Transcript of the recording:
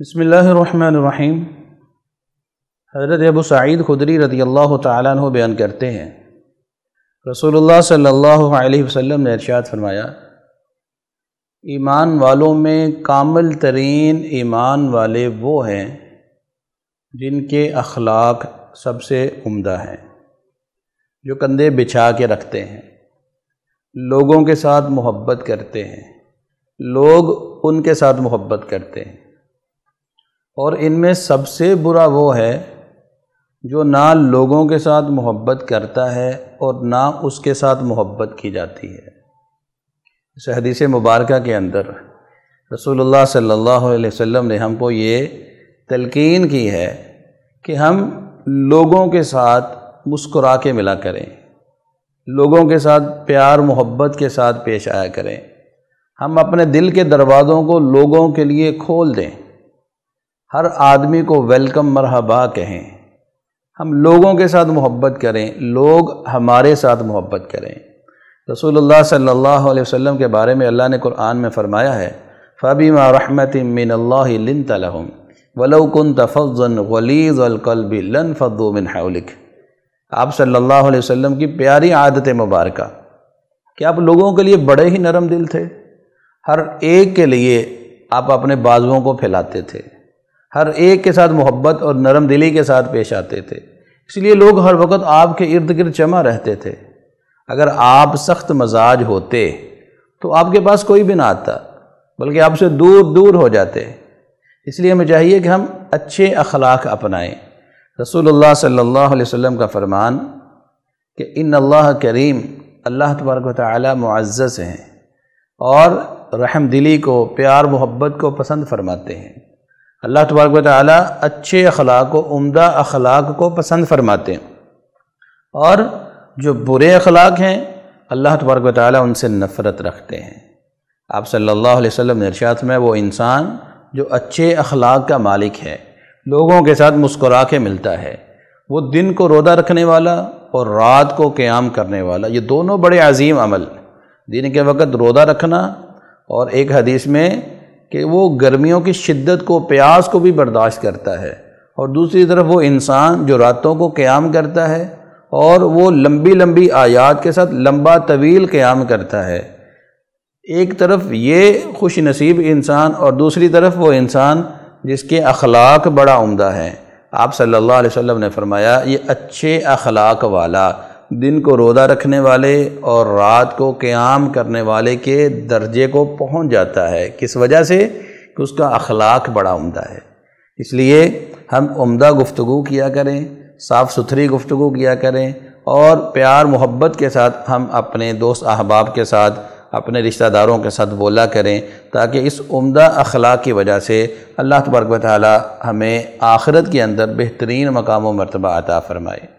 بسم اللہ الرحمن الرحیم۔ حضرت ابو سعید خدری رضی اللہ تعالیٰ عنہ بیان کرتے ہیں۔ رسول اللہ صلی اللہ علیہ وسلم نے ارشاد فرمایا، ایمان والوں میں کامل ترین ایمان والے وہ ہیں جن کے اخلاق سب سے عمدہ ہیں، جو کندھے بچھا کے رکھتے ہیں، لوگوں کے ساتھ محبت کرتے ہیں، لوگ ان کے ساتھ محبت کرتے ہیں۔ اور ان میں سب سے برا وہ ہے جو نہ لوگوں کے ساتھ محبت کرتا ہے اور نہ اس کے ساتھ محبت کی جاتی ہے۔ اس حدیث مبارکہ کے اندر رسول اللہ صلی اللہ علیہ وسلم نے ہم کو یہ تلقین کی ہے کہ ہم لوگوں کے ساتھ مسکرا کے ملا کریں، لوگوں کے ساتھ پیار محبت کے ساتھ پیش آیا کریں۔ ہم اپنے دل کے دروازوں کو لوگوں کے لیے کھول دیں۔ ہر آدمی کو ویلکم مرحبا کہیں۔ ہم لوگوں کے ساتھ محبت کریں، لوگ ہمارے ساتھ محبت کریں۔ رسول اللہ صلی اللہ علیہ وسلم کے بارے میں اللہ نے قرآن میں فرمایا ہے فبیما رحمت من اللہ لن تلحم ولو کن تفضن غلیظ القلب لن فضو من حولک آپ صلی اللہ علیہ وسلم کی پیاری عادت مبارکہ۔ کہ آپ لوگوں کے لیے بڑے ہی نرم دل تھے۔ ہر ایک کے لیے آپ اپنے بازوؤں کو پھیلاتے تھے۔ ہر ایک کے ساتھ محبت اور نرم دلی کے ساتھ پیش آتے تھے۔ اس لیے لوگ ہر وقت آپ کے ارد گرد جمع رہتے تھے۔ اگر آپ سخت مزاج ہوتے تو آپ کے پاس کوئی بھی نہ آتا، بلکہ آپ سے دور دور ہو جاتے۔ اس لیے ہمیں چاہیے کہ ہم اچھے اخلاق اپنائیں۔ رسول اللہ صلی اللہ علیہ وسلم کا فرمان کہ ان اللہ کریم، اللہ تبارک و تعالی معزز ہیں اور رحم دلی کو، پیار محبت کو پسند فرماتے ہیں۔ اللہ تبارک و تعالیٰ اچھے اخلاق و عمدہ اخلاق کو پسند فرماتے ہیں۔ اور جو برے اخلاق ہیں، اللہ تبارک و تعالیٰ ان سے نفرت رکھتے ہیں۔ آپ صلی اللہ علیہ وسلم ارشاد میں وہ انسان جو اچھے اخلاق کا مالک ہے، لوگوں کے ساتھ مسکرا کے ملتا ہے۔ وہ دن کو روزہ رکھنے والا اور رات کو قیام کرنے والا، یہ دونوں بڑے عظیم عمل۔ دن کے وقت روزہ رکھنا اور ایک حدیث میں کہ وہ گرمیوں کی شدت کو، پیاس کو بھی برداشت کرتا ہے۔ اور دوسری طرف وہ انسان جو راتوں کو قیام کرتا ہے اور وہ لمبی لمبی آیات کے ساتھ لمبا طویل قیام کرتا ہے۔ ایک طرف یہ خوش نصیب انسان اور دوسری طرف وہ انسان جس کے اخلاق بڑا عمدہ ہے آپ صلی اللہ علیہ وسلم نے فرمایا، یہ اچھے اخلاق والا دن کو روزہ رکھنے والے اور رات کو قیام کرنے والے کے درجے کو پہنچ جاتا ہے۔ کس وجہ سے؟ کہ اس کا اخلاق بڑا عمدہ ہے۔ اس لیے ہم عمدہ گفتگو کیا کریں، صاف ستھری گفتگو کیا کریں اور پیار، محبت کے ساتھ ہم اپنے دوست احباب کے ساتھ، اپنے رشتہ داروں کے ساتھ بولا کریں تاکہ اس عمدہ اخلاق کی وجہ سے اللہ تبارک و تعالی ہمیں آخرت کے اندر بہترین مقام و مرتبہ عطا فرمائے۔